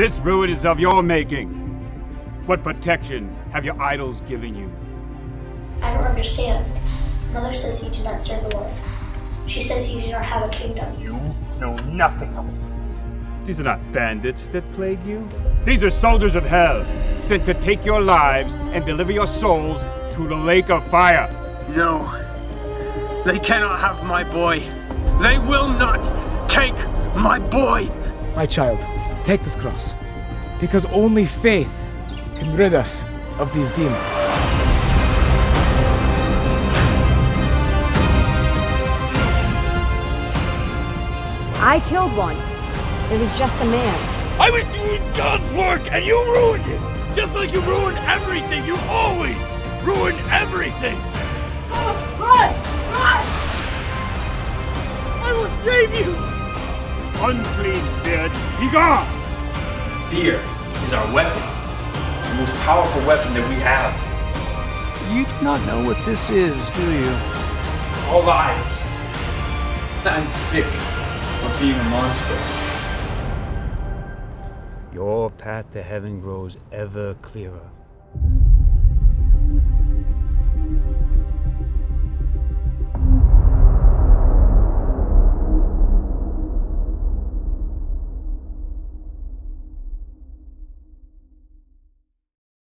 This ruin is of your making. What protection have your idols given you? I don't understand. Mother says you do not serve the Lord. She says you do not have a kingdom. You know nothing of it. These are not bandits that plague you. These are soldiers of hell, sent to take your lives and deliver your souls to the lake of fire. No. They cannot have my boy. They will not take my boy. My child, take this cross. Because only faith can rid us of these demons. I killed one. It was just a man. I was doing God's work and you ruined it! Just like you ruin everything! You always ruin everything! Thomas, run! Run! I will save you! Unclean spirit, be gone! Fear is our weapon, the most powerful weapon that we have. You do not know what this is, do you? All lies. I'm sick of being a monster. Your path to heaven grows ever clearer.